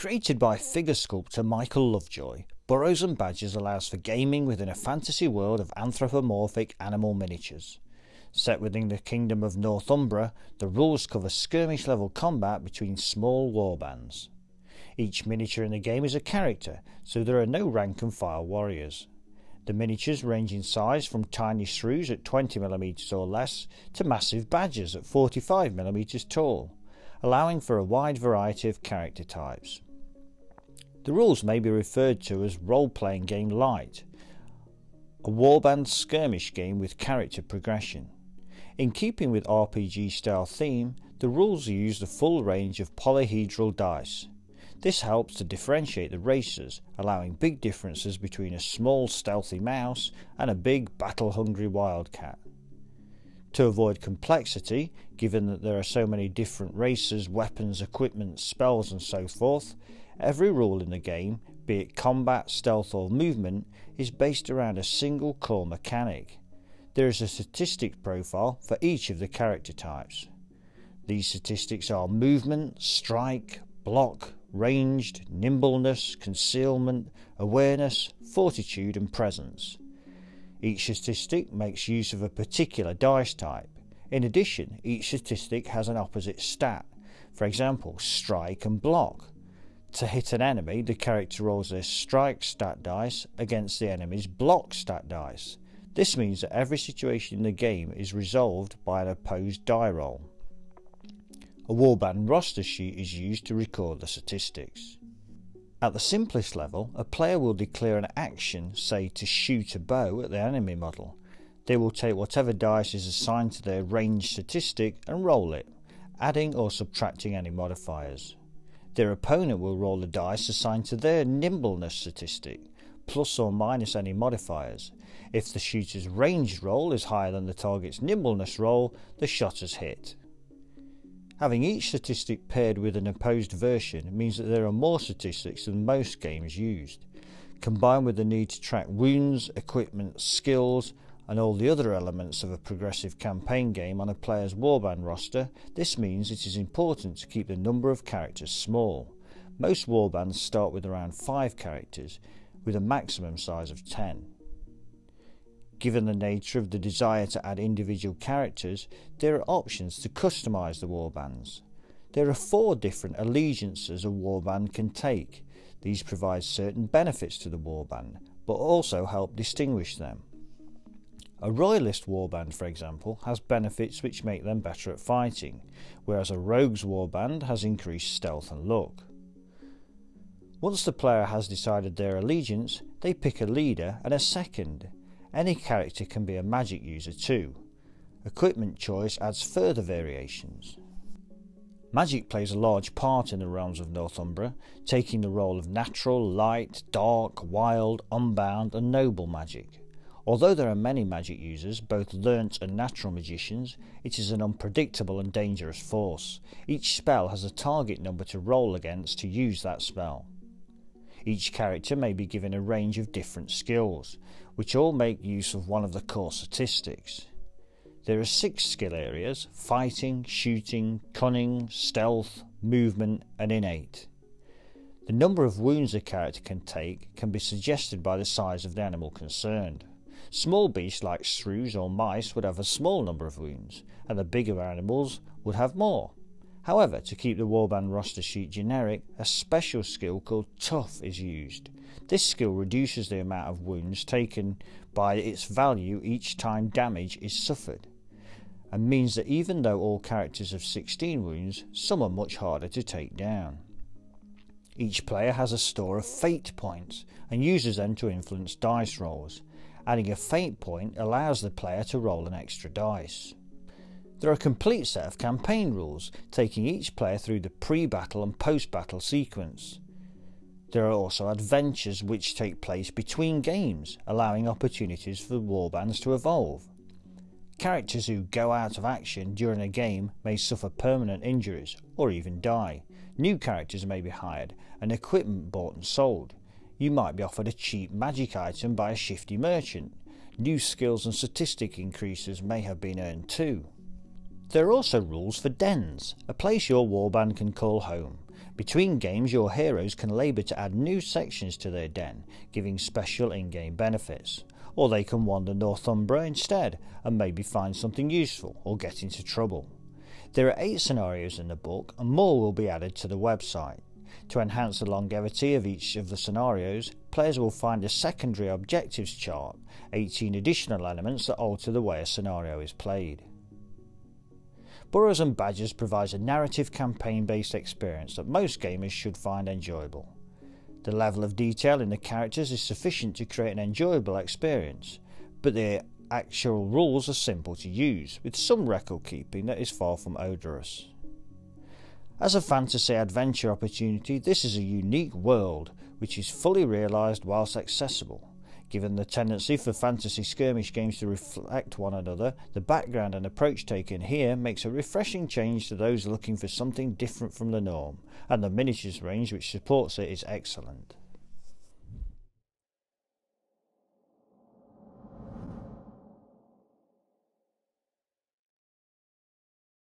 Created by figure sculptor Michael Lovejoy, Burrows and Badgers allows for gaming within a fantasy world of anthropomorphic animal miniatures. Set within the kingdom of Northymbra, the rules cover skirmish level combat between small warbands. Each miniature in the game is a character, so there are no rank and file warriors. The miniatures range in size from tiny shrews at 20mm or less to massive badgers at 45mm tall, allowing for a wide variety of character types. The rules may be referred to as role playing game light, a warband skirmish game with character progression. In keeping with RPG style theme, the rules use the full range of polyhedral dice. This helps to differentiate the races, allowing big differences between a small stealthy mouse and a big battle hungry wildcat. To avoid complexity, given that there are so many different races, weapons, equipment, spells, and so forth, every rule in the game, be it combat, stealth, or movement, is based around a single core mechanic. There is a statistic profile for each of the character types. These statistics are movement, strike, block, ranged, nimbleness, concealment, awareness, fortitude, and presence. Each statistic makes use of a particular dice type. In addition, each statistic has an opposite stat, for example, strike and block. To hit an enemy, the character rolls their strike stat dice against the enemy's block stat dice. This means that every situation in the game is resolved by an opposed die roll. A warband roster sheet is used to record the statistics. At the simplest level, a player will declare an action, say to shoot a bow at the enemy model. They will take whatever dice is assigned to their range statistic and roll it, adding or subtracting any modifiers. Their opponent will roll a dice assigned to their nimbleness statistic, plus or minus any modifiers. If the shooter's ranged roll is higher than the target's nimbleness roll, the shot has hit. Having each statistic paired with an opposed version means that there are more statistics than most games used. Combined with the need to track wounds, equipment, skills, and all the other elements of a progressive campaign game on a player's warband roster, this means it is important to keep the number of characters small. Most warbands start with around 5 characters, with a maximum size of 10. Given the nature of the desire to add individual characters, there are options to customize the warbands. There are four different allegiances a warband can take. These provide certain benefits to the warband, but also help distinguish them. A royalist warband, for example, has benefits which make them better at fighting, whereas a rogue's warband has increased stealth and luck. Once the player has decided their allegiance, they pick a leader and a second, any character can be a magic user too. Equipment choice adds further variations. Magic plays a large part in the realms of Northymbra, taking the role of natural, light, dark, wild, unbound, and noble magic. Although there are many magic users, both learnt and natural magicians, it is an unpredictable and dangerous force. Each spell has a target number to roll against to use that spell. Each character may be given a range of different skills, which all make use of one of the core statistics. There are six skill areas fighting, shooting, cunning, stealth, movement, and innate. The number of wounds a character can take can be suggested by the size of the animal concerned. Small beasts like shrews or mice would have a small number of wounds, and the bigger animals would have more. However, to keep the warband roster sheet generic, a special skill called Tough is used. This skill reduces the amount of wounds taken by its value each time damage is suffered, and means that even though all characters have 16 wounds, some are much harder to take down. Each player has a store of fate points and uses them to influence dice rolls. Adding a fate point allows the player to roll an extra dice. There are a complete set of campaign rules, taking each player through the pre battle and post battle sequence. There are also adventures which take place between games, allowing opportunities for warbands to evolve. Characters who go out of action during a game may suffer permanent injuries or even die. New characters may be hired and equipment bought and sold. You might be offered a cheap magic item by a shifty merchant. New skills and statistic increases may have been earned too. There are also rules for dens, a place your warband can call home. Between games, your heroes can labour to add new sections to their den, giving special in game benefits. Or they can wander Northymbra instead and maybe find something useful or get into trouble. There are eight scenarios in the book, and more will be added to the website. To enhance the longevity of each of the scenarios, players will find a secondary objectives chart, 18 additional elements that alter the way a scenario is played. Burrows and Badgers provides a narrative campaign based experience that most gamers should find enjoyable. The level of detail in the characters is sufficient to create an enjoyable experience, but the actual rules are simple to use, with some record keeping that is far from odorous. As a fantasy adventure opportunity, this is a unique world which is fully realised whilst accessible. Given the tendency for fantasy skirmish games to reflect one another, the background and approach taken here makes a refreshing change to those looking for something different from the norm, and the miniatures range which supports it is excellent.